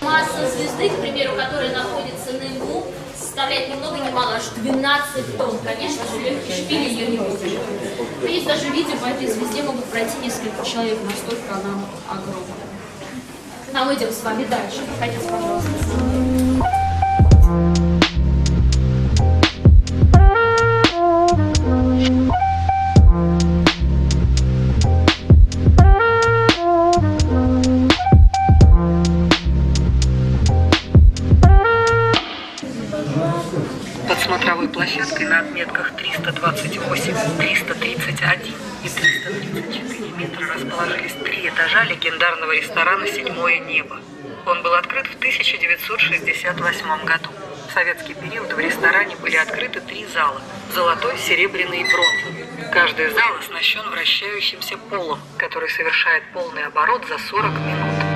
Масса звезды, к примеру, которая находится на льду, составляет ни много ни мало, аж 12 тонн. Конечно же, легкие шпили ее не будет. Есть даже видео по этой звезде могут пройти несколько человек, настолько она огромная. Нам идем с вами дальше. Проходите, пожалуйста. Под смотровой площадкой на отметках 328, 331 и 334 метра расположились три этажа легендарного ресторана «Седьмое небо». Он был открыт в 1968 году. В советский период в ресторане были открыты три зала – золотой, серебряный и бронзовый. Каждый зал оснащен вращающимся полом, который совершает полный оборот за 40 минут.